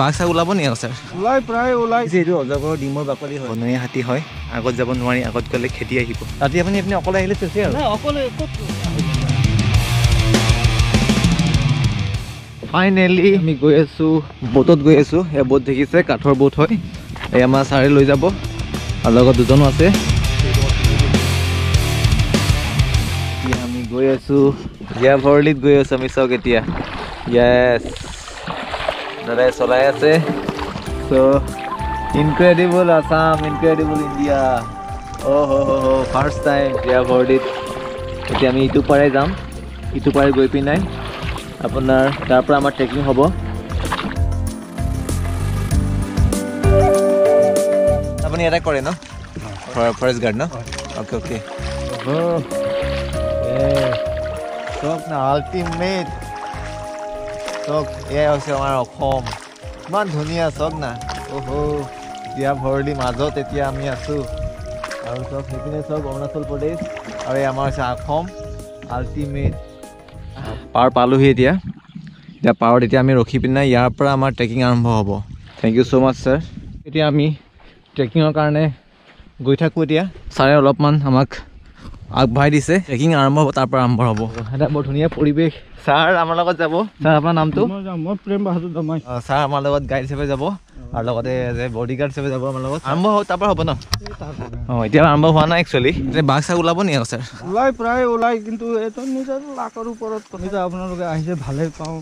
বাঘ চাঘ ওলাব নেকি আকৌ ছাৰ ওলাই প্ৰায় ওলাই। এইটো অজগৰৰ ডিমৰ বাকলি হয়। বনৰীয়া হাতী হয়। আগত যাব নোৱাৰি আগত গ'লে খেদি আহিব। ৰাতি আপুনি আপুনি অকলে আহিলে চেচে আৰু? অকলে ফাইনেলি আমি গৈ আছোঁ ব'টত গৈ আছোঁ। এয়া ব'ট দেখিছে কাঠৰ ব'ট হয়। এই আমাৰ ছাৰে লৈ যাব। আৰু লগত দুজনো আছে। এতিয়া আমি গৈ আছোঁ জীয়া ভৰলিত গৈ আছোঁ আমি চাওক এতিয়া। য়েছ দাদাই চলাই আছে so' incredible Assam incredible India অ' হ হ ফাৰ্ষ্ট টাইম জীয়া ভৰলিত এতিয়া আমি ইটো পাৰে যাম। ইটো পাৰে গৈ পিনাই আপোনাৰ তাৰ পৰা আমাৰ ট্ৰেকিং হ'ব। আপুনি ইয়াতে কৰে ন? ফৰেষ্ট গাৰ্ড ন? অ'কে অ'কে আল্টিমেট চাওক এয়াই হৈছে আমাৰ অসম। ইমান ধুনীয়া চাওক না। অহ' এতিয়া ভৰলি মাজত এতিয়া আমি আছোঁ। আৰু চাওক সেইপিনে চাওক অৰুণাচল প্ৰদেশ। আৰু এই আমাৰ হৈছে অসম। আল্টিমেট পাৰ পালোহি এতিয়া। এতিয়া পাৰত এতিয়া আমি ৰখি পিনে ইয়াৰ পৰা আমাৰ ট্ৰেকিং আৰম্ভ হ'ব। Thank you so' much sir এতিয়া আমি ট্ৰেকিঙৰ কাৰণে গৈ থাকোঁ এতিয়া। ছাৰে অলপমান আমাক আগবঢ়াই দিছে। ট্ৰেকিং আৰম্ভ হ'ব তাৰ পৰা আৰম্ভ হ'ব। এটা বৰ ধুনীয়া পৰিৱেশ। ছাৰ আমাৰ লগত যাব। ছাৰ আপোনাৰ নামটো? মই প্ৰেম বাহাদুৰ দমাই। ছাৰ আমাৰ লগত গাইড হিচাপে যাব আৰু লগতে যে বডি গাৰ্ড হিচাপে যাব আমাৰ লগত। আৰম্ভ হ'ব তাৰ পৰা হ'ব ন? অঁ এতিয়া আৰম্ভ হোৱা নাই একচুৱেলি এতিয়া বাঘ চাঘ ওলাব নেকি আকৌ ছাৰ ওলাই প্ৰায় ওলাই কিন্তু এইটো নিজৰ লাকৰ ওপৰত কথা। আপোনালোকে আহিছে ভালেই পাওঁ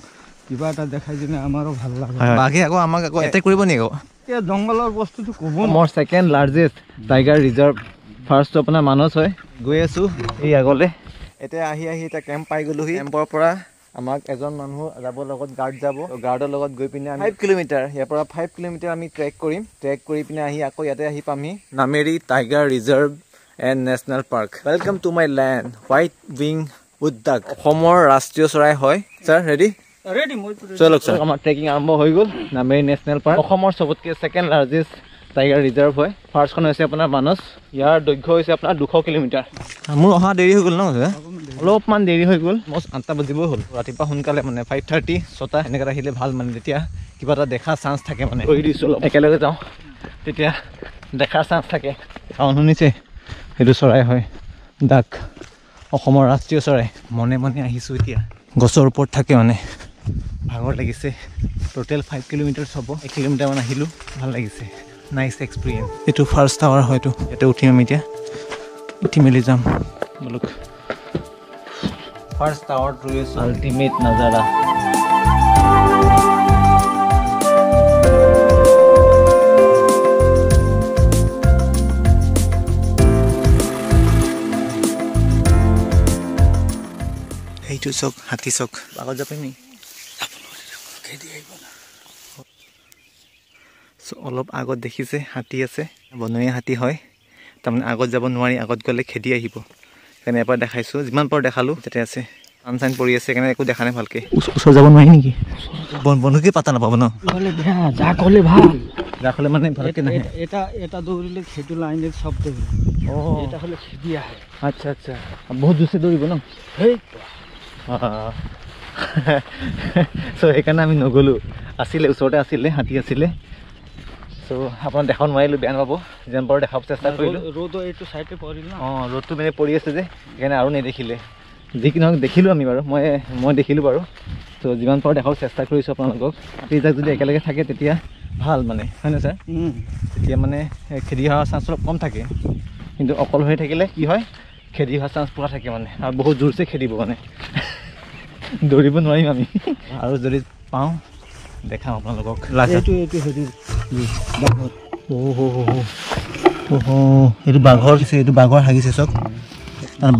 কিবা এটা দেখাই কিনে আমাৰো ভাল লাগে। বাঘে আকৌ আমাক আকৌ এটেক কৰিব নেকি আকৌ? এতিয়া জংঘলৰ বস্তুটো ক'ব। মোৰ ছেকেণ্ড লাৰ্জেষ্ট টাইগাৰ ৰিজাৰ্ভ ফাৰ্ষ্টটো আপোনাৰ মানস হয়। গৈ আছোঁ। এই আগলৈ। এতিয়া আহি আহি এতিয়া কেম্প পাই গ'লোহি। কেম্পৰ পৰা আমাক এজন মানুহ যাব লগত গাৰ্ড যাব। গাৰ্ডৰ লগত গৈ পিনে ফাইভ কিলোমিটাৰ ইয়াৰ পৰা ফাইভ কিলোমিটাৰ আমি ট্ৰেক কৰিম। ট্ৰেক কৰি পিনে আহি আকৌ ইয়াতে আহি পামহি। Nameri tiger reserve and national park. Welcome to my land white wing wood duck অসমৰ ৰাষ্ট্ৰীয় চৰাই হয়। ছাৰ ৰেডি চলক ছাৰ আমাৰ ট্ৰেকিং আৰম্ভ হৈ গ'ল নামেৰি নেশ্যনেল পাৰ্ক। অসমৰ চবতকৈ ছেকেণ্ড লাৰ্জেষ্ট টাইগাৰ ৰিজাৰ্ভ হয়। ফাৰ্ষ্টখন হৈছে আপোনাৰ মানস ইয়াৰ দৈৰ্ঘ্য হৈছে আপোনাৰ দুশ কিলোমিটাৰ। মোৰ অহা দেৰি হৈ গ'ল ন অলপমান দেৰি হৈ গ'ল। মই আঠটা বাজিবই হ'ল। ৰাতিপুৱা সোনকালে মানে ফাইভ থাৰ্টি ছটা এনেকৈ আহিলে ভাল মানে তেতিয়া কিবা এটা দেখা চান্স থাকে মানে। কৰি দিছোঁ অলপ। একেলগে যাওঁ। তেতিয়া দেখাৰ চান্স থাকে। কাৰণ শুনিছে? সেইটো চৰাই হয়। ডাক। অসমৰ ৰাষ্ট্ৰীয় চৰাই। মনে মনে আহিছোঁ এতিয়া। গছৰ ওপৰত থাকে মানে। ভাগৰ লাগিছে। টোটেল ফাইভ কিলোমিটাৰ্ছ হ'ব। এক কিলোমিটাৰমান আহিলোঁ। ভাল লাগিছে। নাইচ এক্সপিৰিয়েঞ্চ এইটো ফাৰ্ষ্ট টাৱাৰ হয়তো। ইয়াতে উঠিম আমি এতিয়া। উঠি মেলি যাম। বোলক। ফাৰ্ষ্ট টাৱাৰত ৰৈ আছোঁ আল্টিমেট নাজাৰা সেইটো চক হাতী চক আগত যাব নি চ' অলপ আগত দেখিছে হাতী আছে। বনৰীয়া হাতী হয়। তাৰমানে আগত যাব নোৱাৰি আগত গ'লে খেদি আহিব। সেইকাৰণে এবাৰ দেখাইছোঁ। যিমান পাৰোঁ দেখালোঁ যাতে আছে। চান পৰি আছে সেইকাৰণে একো দেখা নাই ভালকৈ। ওচৰ যাব নোৱাৰি নেকি? বন বন্ধুকেই পাতা নাপাব ন? নহ'লে বেয়া যাক হ'লে ভাল। যাক হ'লে মানে ভালকৈ নাহে। এটা এটা দৌৰিলে সেইটো লাইনত চব দৌৰিলে অঁ। এটা হ'লে খেদি আহে। আচ্ছা আচ্ছা। বহুত জোৰছে দৌৰিব ন? সেই চ' সেইকাৰণে আমি নগ'লোঁ। আছিলে ওচৰতে আছিলে হাতী আছিলে। চ' আপোনাক দেখাব নোৱাৰিলোঁ বেয়া নাপাব যিমান পাৰোঁ দেখাব চেষ্টা কৰিলোঁ। ৰ'দৰ এইটো চাইডে পৰিল অঁ ৰ'দটো মানে পৰি আছে যে সেইকাৰণে আৰু নেদেখিলে। যি কি নহওক দেখিলোঁ আমি বাৰু মই মই দেখিলোঁ বাৰু। ত' যিমান পাৰোঁ দেখাব চেষ্টা কৰিছোঁ আপোনালোকক। হাতীজাক যদি একেলগে থাকে তেতিয়া ভাল মানে হয়নে ছাৰ? তেতিয়া মানে খেদি অহাৰ চান্স অলপ কম থাকে। কিন্তু অকল হৈ থাকিলে কি হয় খেদি অহাৰ চান্স পুৰা থাকে মানে। আৰু বহুত জোৰছে খেদিব মানে। দৌৰিব নোৱাৰিম আমি। আৰু যদি পাওঁ দেখাম আপোনালোকক। এইটো এইটো হেৰি এইটো বাঘৰ দিছে এইটো বাঘৰ হাগিছে চব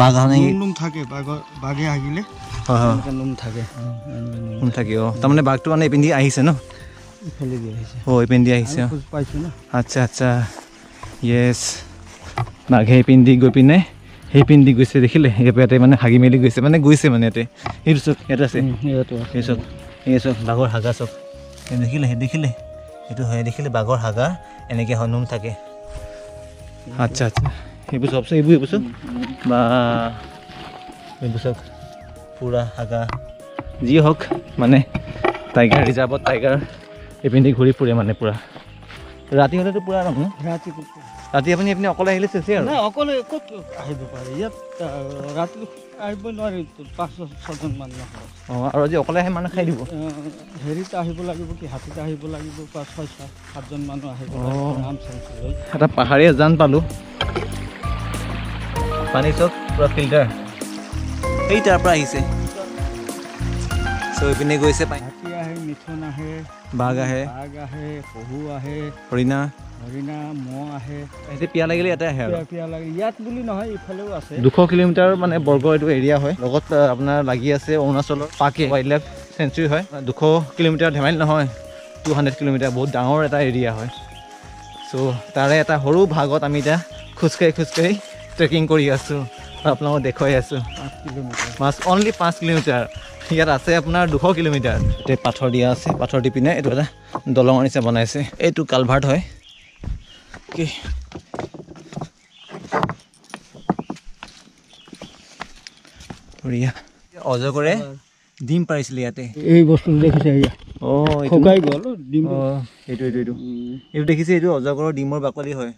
বাঘ অহা নাই নোম থাকে বাঘৰ বাঘে আহিলে হয় হয়। এনেকৈ নোম থাকে। কোন থাকে অঁ। তাৰমানে বাঘটো মানে এইপিন্ধি আহিছে ন? অঁ এইপিন্ধি আহিছে আচ্ছা আচ্ছা। য়েছ বাঘে পিন্ধি গৈ পিনে সেই পিন্ধি গৈছে দেখিলে? ইয়াতে মানে হাগি মেলি গৈছে মানে গৈছে মানে ইয়াতে। সেইটো চব ইয়াতে আছে। এই চব এই চব বাঘৰ হাগা চব এই দেখিলে সেই দেখিলে? সেইটো হয় দেখিলে বাঘৰ হাগা এনেকৈ হনুম থাকে। আচ্ছা আচ্ছা। এইবোৰ চব চব এইবোৰ এইবোৰ চব? বা এইবোৰ চব পূৰা হাগা। যি হওক মানে টাইগাৰ ৰিজাৰ্ভত টাইগাৰ এইপিনে ঘূৰি ফুৰে মানে পূৰা। ৰাতি হ'লেতো পূৰা ৰং ৰাতি ৰাতি আপুনি এইপিনে অকলে আহিলে চেচে আৰু। নাই অকলে ক'ত আহিব পাৰে? ইয়াত ৰাতি আহিব নোৱাৰি পাঁচ ছজন মানুহ অঁ আৰু আজি অকলে আহে মানুহ খাই দিব? হেৰিত আহিব লাগিব কি হাতীত আহিব লাগিব পাঁচ ছয় সাত সাতজন মানুহ আহিব এটা পাহাৰীয়া জান পালোঁ। পানী চব পূৰা ফিল্টাৰ সেই তাৰ পৰা আহিছে। চ' এইপিনে গৈছে পানী। হাতী আহে মিথুন আহে বাঘ আহে। বাঘ আহে পহু আহে। হৰিণা। হৰিণা মহ আহে। সিহঁতে পিয়া লাগিলে ইয়াতে আহে পিয়া লাগে ইয়াত বুলি নহয় ইফালেও আছে। দুশ কিলোমিটাৰ মানে বৰ্গ এইটো এৰিয়া হয়। লগত আপোনাৰ লাগি আছে অৰুণাচলৰ পাকে ৱাইল্ড লাইফ চেঞ্চুৰী হয়। দুশ কিলোমিটাৰ ধেমালি নহয় টু হাণ্ড্ৰেড কিলোমিটাৰ বহুত ডাঙৰ এটা এৰিয়া হয়। চ' তাৰে এটা সৰু ভাগত আমি এতিয়া খোজকাঢ়ি খোজকাঢ়ি ট্ৰেকিং কৰি আছোঁ। আপোনালোকক দেখুৱাই আছোঁ। পাঁচ কিলোমিটাৰ। মাছ অনলি পাঁচ কিলোমিটাৰ। ইয়াত আছে আপোনাৰ দুশ কিলোমিটাৰ। এতিয়া পাথৰ দিয়া আছে পাথৰ দি পিনে এইটো এটা দলঙৰ নিচিনা বনাইছে। এইটো কালভাৰ্ট হয়। কি বঢ়িয়া। অজগৰে ডিম পাৰিছিলে ইয়াতে। এই বস্তুটো দেখিছে ইয়াত অঁ শুকাই গ'ল ডিম অঁ এইটো এইটো এইটো। এইটো দেখিছে এইটো অজগৰৰ ডিমৰ বাকলি হয়।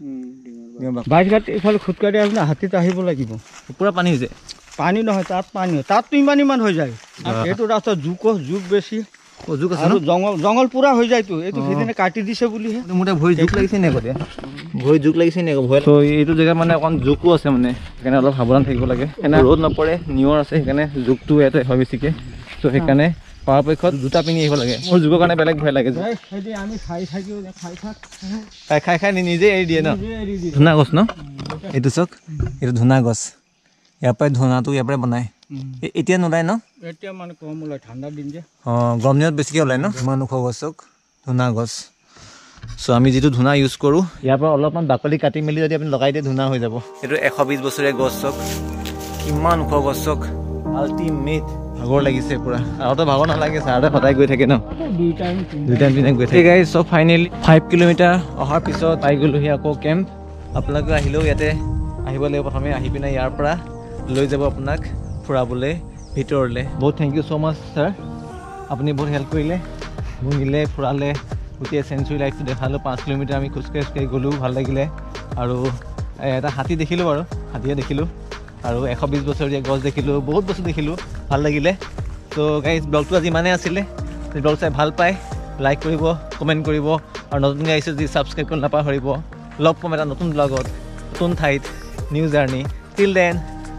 ডিমৰ বাকলি। বাইক ঘাট এইফালে খোজকাঢ়ি আহিলে হাতীত আহিব লাগিব। পূৰা পানী হৈছে? পানী নহয় তাত পানী হয়। ইমান ইমান হৈ যায়। এইটো ৰাস্তাত জোক জোক বেছি। অজুক আছে জংঘল জংঘল পুৰা হৈ যায়তো। এইটো সেইদিনা কাটি দিছে বুলিহে। মোৰ তাত ভৰি জোক লাগিছে নে ভৰি জোক লাগিছে নে আকৌ ভয় ত' এইটো জেগাত মানে অকণ জোকো আছে মানে সেইকাৰণে অলপ সাৱধান থাকিব লাগে। সেইকাৰণে ৰ'দ নপৰে নিয়ৰ আছে সেইকাৰণে জোকটো ইয়াতে হয় বেছিকৈ। ত' সেইকাৰণে পৰাপক্ষত জোতা পিন্ধি আহিব লাগে। মোৰ জোকৰ কাৰণে বেলেগ ভয় লাগে খাই থাকিও খাই থাক। খাই খাই খাই নি- নিজে এৰি দিয়ে ন? ধুনা গছ ন? এইটো চাওক এইটো ধুনা গছ। ইয়াৰ পৰাই ধুনাটো ইয়াৰ পৰাই বনায়। এতিয়া নোলায় ন? এতিয়া মানে কম ওলাই ঠাণ্ডা দিন যে। অঁ গৰম দিনত বেছিকৈ ওলায় ন? ইমান ওখ গছ চাওক ধুনা গছ। চ' আমি যিটো ধূনা ইউজ কৰোঁ ইয়াৰ পৰা অলপমান বাকলি কাটি মেলি যদি আপুনি লগাই দিয়ে ধূনা হৈ যাব। এইটো এশ বিছ বছৰীয়া গছ চক কিমান ওখ গছ চক আল্টিমেট ভাগৰ লাগিছে পূৰা। আগতে ভাগৰ নালাগে ছাৰতে সদায় গৈ থাকে ন? দুই টাইম দুই টাইম দিনে গৈ থাকে চব ফাইনেলি ফাইভ কিলোমিটাৰ অহাৰ পিছত পাই গ'লোহি আকৌ কেম্প আপোনালোকে আহিলেও ইয়াতে আহিব লাগিব। প্ৰথমে আহি পিনে ইয়াৰ পৰা লৈ যাব আপোনাক ফুৰাবলৈ ভিতৰলৈ। বহুত thank you so' much sir আপুনি বহুত হেল্প কৰিলে নিলে ফুৰালে। গোটেই চেঞ্চুৰী লাইফটো দেখালোঁ পাঁচ কিলোমিটাৰ আমি খোজকাঢ়ি খোজকাঢ়ি গ'লোঁ ভাল লাগিলে। আৰু এটা হাতী দেখিলোঁ বাৰু হাতীয়ে দেখিলোঁ। আৰু এশ বিছ বছৰীয়া গছ দেখিলোঁ বহুত বস্তু দেখিলোঁ ভাল লাগিলে। ত' গাইজ ব্লগটো আজি ইমানেই আছিলে। ব্লগ চাই ভাল পায় লাইক কৰিব কমেণ্ট কৰিব আৰু নতুনকৈ আহিছোঁ যদি ছাবস্ক্ৰাইব কৰি নাপাহৰিব লগ পাম এটা নতুন ব্লগত নতুন ঠাইত new journey till then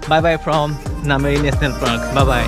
bye bye from Nameri national park bye bye